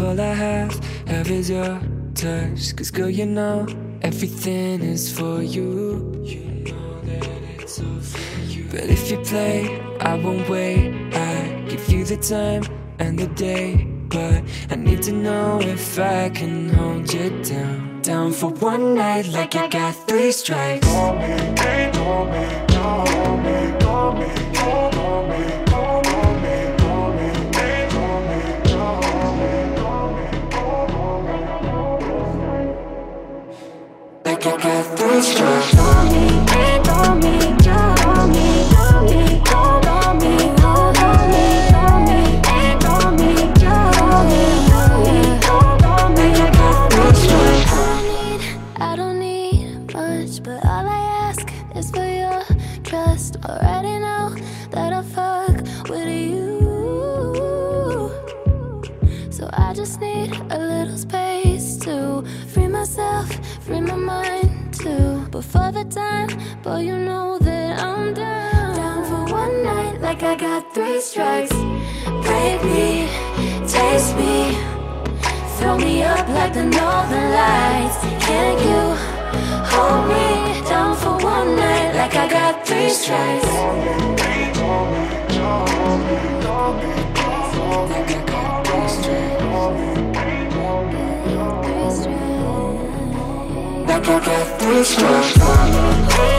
love is your touch. Cause girl, you know everything is for you. You know that it's all for you. But if you play, I won't wait. I give you the time and the day. But I need to know if I can hold you down. Down for one night, like I got three strikes. Call me, call me, call me, I got three strikes. Call me, call me, call me, call me, call me, call me, call me, call me, call me, need, I don't need much, but all I ask is for your trust. Already know that I fuck with you, so I just need a little space to free myself, free my mind Before the time, but you know that I'm down. Down for one night, like I got three strikes. Break me, taste me. Throw me up like the northern lights. Can you hold me down for one night like I got three strikes? I got this stress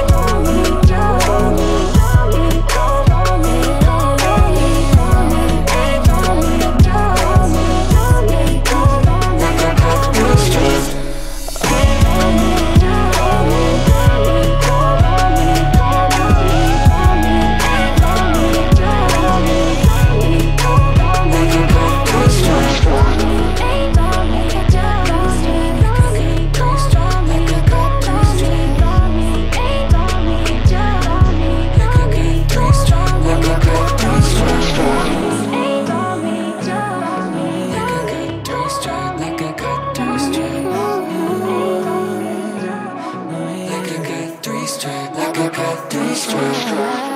straight, like a cut through straight.